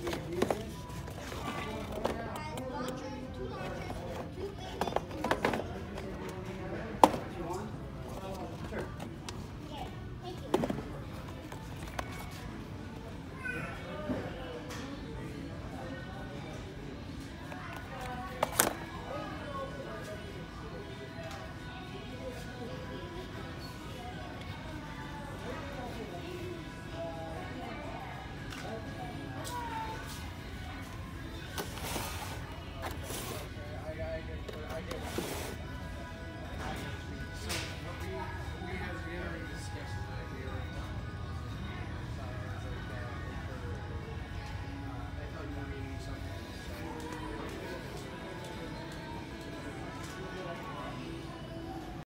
you.